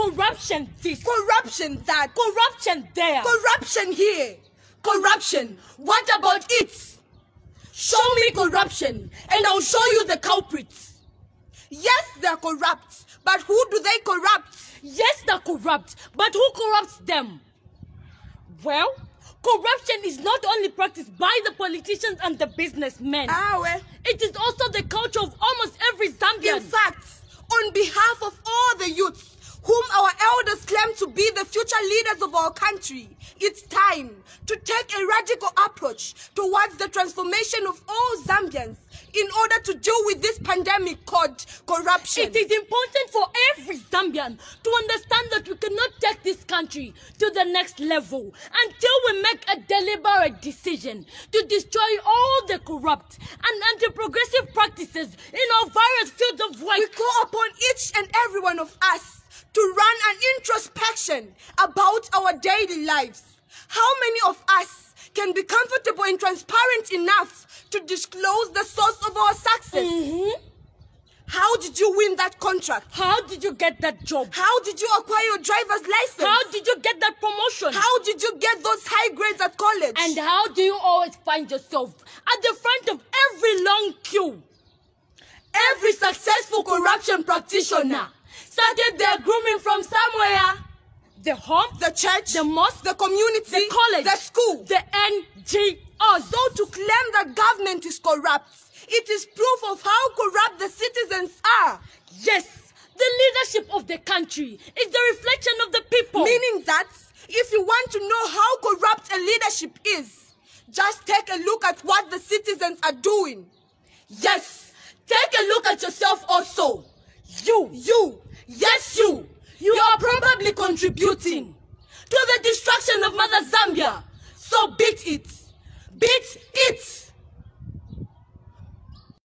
Corruption this. corruption that, Corruption there. corruption here, corruption. What about it? Show me corruption, and I'll show you the culprits. Yes, they're corrupt, but who do they corrupt? Yes, they're corrupt, but who corrupts them? Well, corruption is not only practiced by the politicians and the businessmen. Ah, well. It is also the culture of almost every Zambian. In fact, on behalf of all the youths whom our elders claim to be the future leaders of our country, it's time to take a radical approach towards the transformation of all Zambians in order to deal with this pandemic called corruption. It is important for every Zambian to understand that we cannot take this country to the next level until we make a deliberate decision to destroy all the corrupt and anti-progressive practices in our various fields of work. we call upon each and every one of us to run an introspection about our daily lives. How many of us can be comfortable and transparent enough to disclose the source of our success? Mhm. How did you win that contract? How did you get that job? How did you acquire your driver's license? How did you get that promotion? How did you get those high grades at college? And how do you always find yourself at the front of every long queue? every successful corruption practitioner started their grooming from somewhere. The home, The church, the mosque, the community, the college, the school. the NGOs. So to claim that government is corrupt, it is proof of how corrupt the citizens are. Yes, the leadership of the country is the reflection of the people. Meaning that if you want to know how corrupt a leadership is, just take a look at what the citizens are doing. Yes, take a look at yourself also. You, you, yes, you. You are probably contributing to the destruction of Mother Zambia. So beat it. Beat